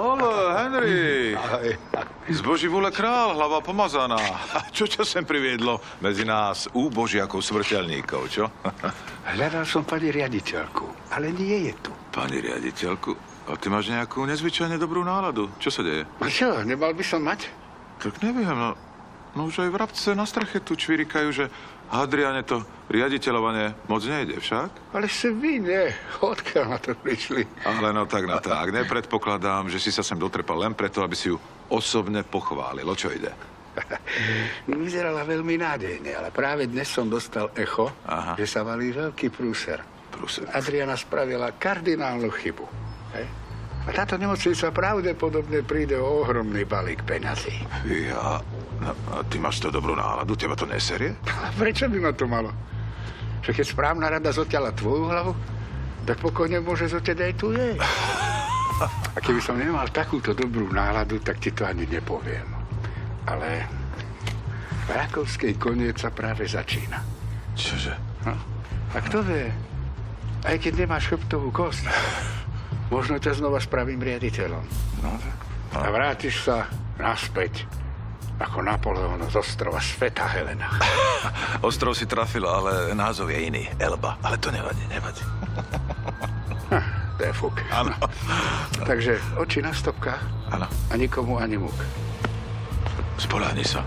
Ale, Henry, Aj, z Boží vôle král, hlava pomazaná. A čo ťa sem priviedlo medzi nás úbožiakov smrteľníkov, čo? hľadal som pani riaditeľku, ale nie je tu. Pani riaditeľku, a ty máš nejakú nezvyčajne dobrú náladu. Čo sa deje? No čo, nemal by som mať? Tak neviem, no, no už aj vrabce na streche tu čvirikajú, že Hadriane to riaditeľovanie moc nejde však. Ale svine, odkiaľ na to prišli? Ale no tak, no tak, nepredpokladám, že si sa sem dotrepal len preto, aby si ju osobne pochválil. O čo ide? Vyzerala veľmi nádejne, ale práve dnes som dostal echo, Aha. že sa valí veľký prúser. Prúser. Adriana spravila kardinálnu chybu. Hej? A táto nemocnica pravdepodobne príde o ohromný balík peňazí. Ja... No, a ty máš to dobrú náladu? Teba to neserie? Prečo by ma to malo? Že keď správna rada zoťala tvoju hlavu, tak pokojne môže zoťať aj tu jej. A keby som nemal takúto dobrú náladu, tak ti to ani nepoviem. Ale rakovskej koniec sa práve začína. Čože? No. A kto vie, aj keď nemáš chrbtovú kosť, možno ťa znova spravím riaditeľom. No, tak. A vrátiš sa naspäť ako Napoleon z ostrova Sveta Helena. Ostrov si trafil, ale názov je iný. Elba. Ale to nevadí, nevadí. To je fuk. Áno. Takže oči na stopkách Áno. a nikomu ani múk. Spoláhni sa.